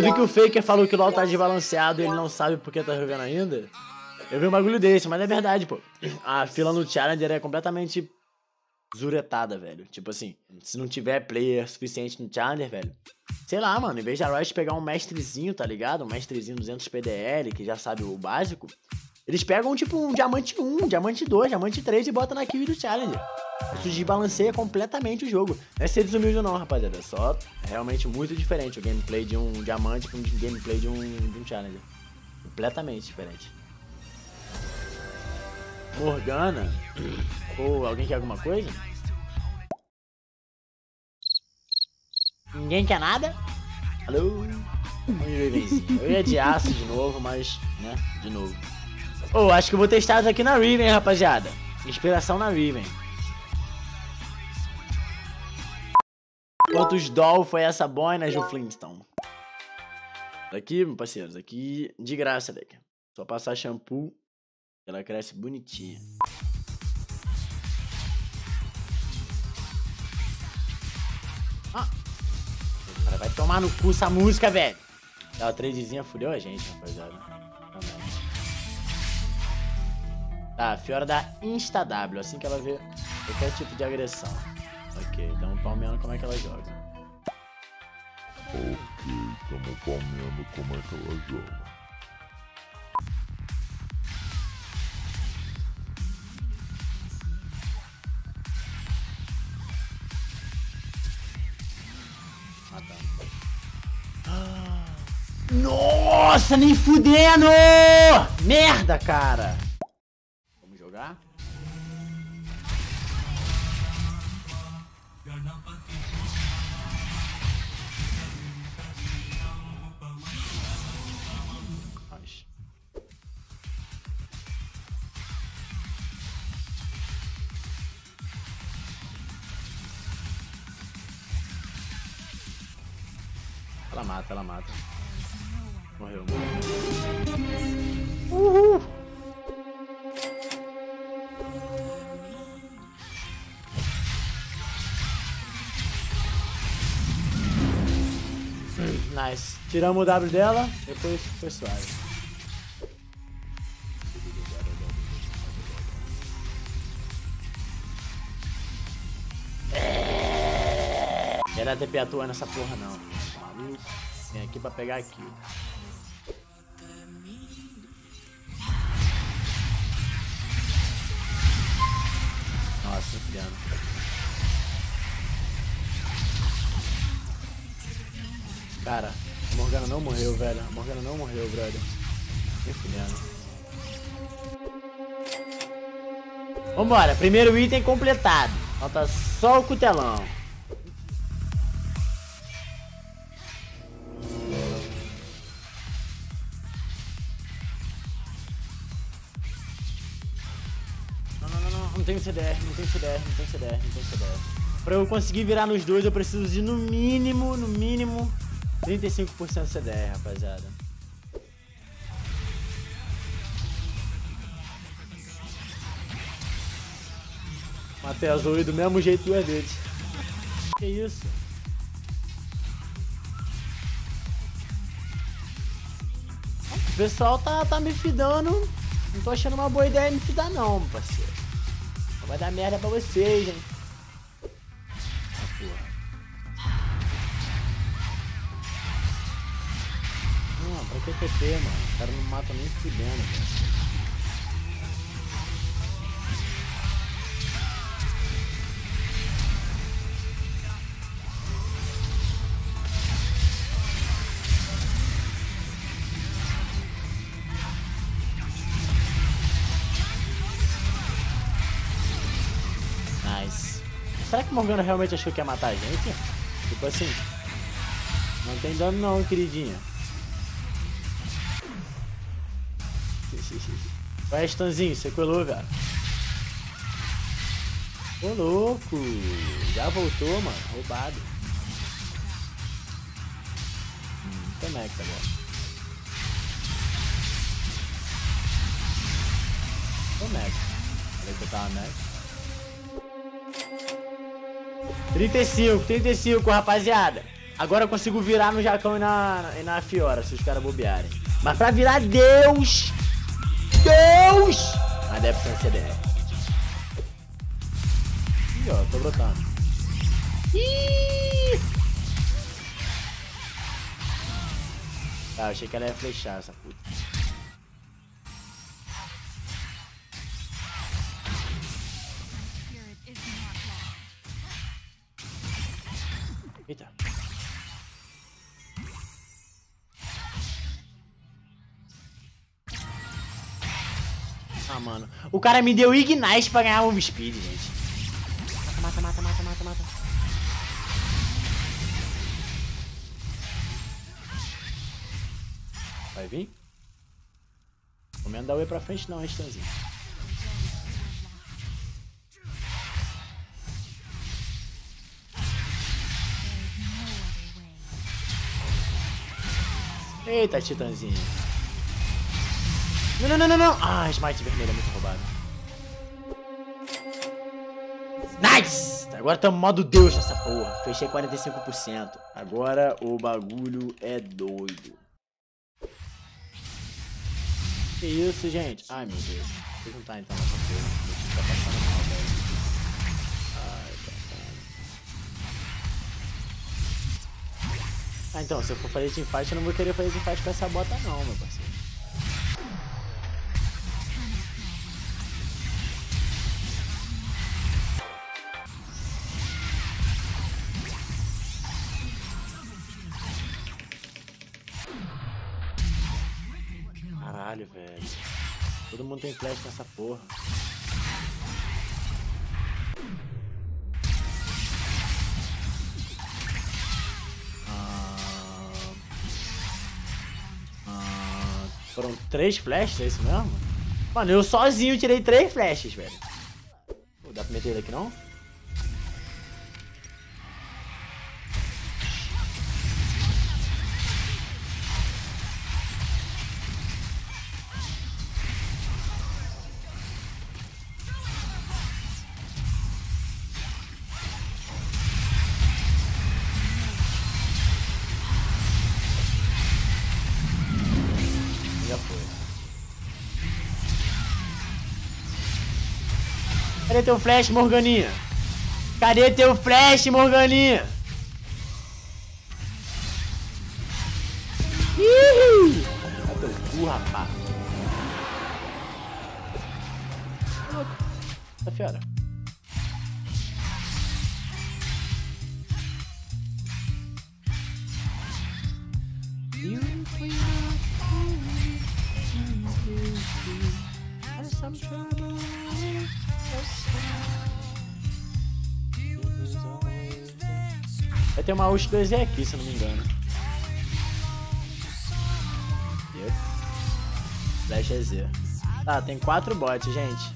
Tudo que o Faker falou que o LoL tá desbalanceado e ele não sabe porque tá jogando ainda. Eu vi um bagulho desse, mas é verdade, pô. A fila no Challenger é completamente zuretada, velho. Tipo assim, se não tiver player suficiente no Challenger, velho. Sei lá, mano, em vez da Riot pegar um mestrezinho, tá ligado? Um mestrezinho 200 PDL, que já sabe o básico. Eles pegam, tipo, um diamante 1, um diamante 2, diamante 3 e botam na kill do Challenger. Isso desbalanceia completamente o jogo. Não é ser desumilde não, rapaziada. É só realmente muito diferente o gameplay de um diamante com o gameplay de um, de um Challenger. Completamente diferente. Morgana? Ou alguém quer alguma coisa? Ninguém quer nada? Alô? Eu ia de aço de novo, mas, né, de novo. Oh, acho que eu vou testar isso aqui na Riven, rapaziada. Inspiração na Riven. Quantos doll foi essa boina, Ju Flintstone? Daqui, parceiros, aqui de graça, daqui. Só passar shampoo, ela cresce bonitinha. Ah. Cara, vai tomar no cu essa música, velho. A tradezinha fudeu a gente, rapaziada. Tá, Fiora dá insta-W, assim que ela vê qualquer tipo de agressão. Ok, tamo palmeando como é que ela joga. Ok, tamo palmeando como é que ela joga. Nossa, nem fudendo! Merda, cara! Ela mata, ela mata. Morreu. Uhul! Nice. Tiramos o W dela, depois foi suave. É... Era TP atua nessa porra não. Maluco. Vem aqui pra pegar aqui. Nossa, engano. Cara, a Morgana não morreu, velho. A Morgana não morreu, brother. Nem fudendo. Vambora, primeiro item completado. Falta só o cutelão. Não, não, não, não. Não CDR, não tem CDR, não tem CDR, não tem CDR. Pra eu conseguir virar nos dois, eu preciso de no mínimo, no mínimo, 35% CDR, rapaziada. Matei a Zoe do mesmo jeito duas vezes. Que isso? O pessoal tá, tá me fidando. Não tô achando uma boa ideia me fidar não, parceiro. Vai dar merda pra vocês, hein. TP, mano? O cara não mata nem fudendo. Nice. Será que o Morgana realmente achou que ia matar a gente? Tipo assim. Não tem dano não, queridinha. Vai, Stanzinho, você colou, velho. Ô louco! Já voltou, mano. Roubado. Hum, Max agora. Max. Olha que eu tava Max. 35, 35, rapaziada. Agora eu consigo virar no Jacão e na, e na Fiora, se os caras bobearem. Mas pra virar Deus! Deus! Mas deve ser um. Ih, ó, tô brotando. Ih! Ah, achei que ela ia flechar essa puta. Eita. Ah, mano. O cara me deu Ignite pra ganhar Move Speed, gente. Mata, mata, mata, mata, mata, mata. Vai vir? Comendo dar o E pra frente não, Restanzinho. Eita, Titãzinho. Não, não, não, não, não. Ah, Smite vermelho é muito roubado. Nice! Agora estamos modo Deus nessa porra. Fechei 45%. Agora o bagulho é doido. Que isso, gente? Ai, meu Deus. Vocês não tá então nessa porra. Meu time tá passando mal, velho. Ai, caralho. Ah, então, se eu for fazer teamfight, eu não vou querer fazer teamfight com essa bota não, meu parceiro. Caralho, velho. Todo mundo tem flash nessa porra. Ah, ah, foram três flashes, é isso mesmo? Mano, eu sozinho tirei três flashes, velho. Dá pra meter ele aqui não? Cadê teu flash, Morganinha? Cadê teu flash, Morganinha? Ih! Vai teu cu, rapaz. Tá fera. Vai ter uma ult 2 aqui, se não me engano. Yep. Flash é Z. Tá, tem quatro bots, gente.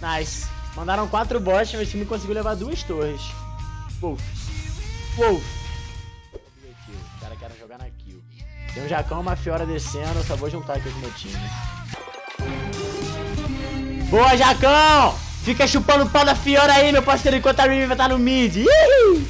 Nice. Mandaram quatro bots, meu time conseguiu levar duas torres. Wolf. Wolf. Os caras querem jogar na kill. Tem um Jacão e uma Fiora descendo, só vou juntar aqui com o meu time. Boa, Jacão! Fica chupando o pau da Fiora aí, meu parceiro, enquanto a Riven vai tá no mid. Ih!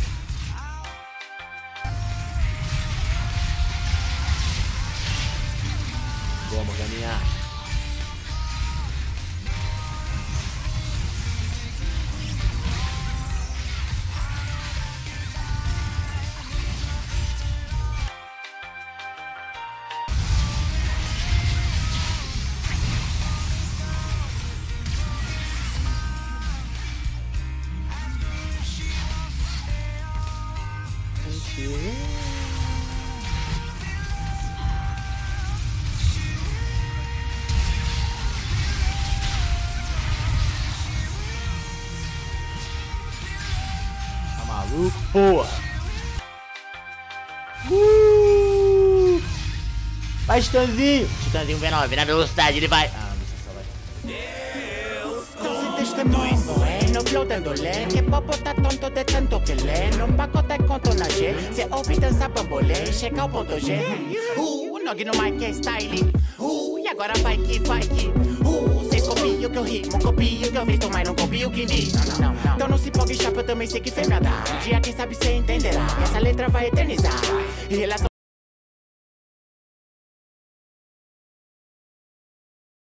Tá maluco, porra? Uh! Vai, vem na, vem na velocidade, ele vai. Dándole Que popo tá tonto de tanto que lê Não pacote conto na G Se ouve dançar bambolê Chega ao ponto G Uh, o Nog no mic é style Uh, e agora vai que vai que Uh, copiam o que eu rimo, copio que eu visto, mas não copio o que diz. Não, não, não. Então não se empolgue, chapa, eu também sei que pra dar. Um dia, quem sabe, cê entenderá. Essa letra vai eternizar. Relação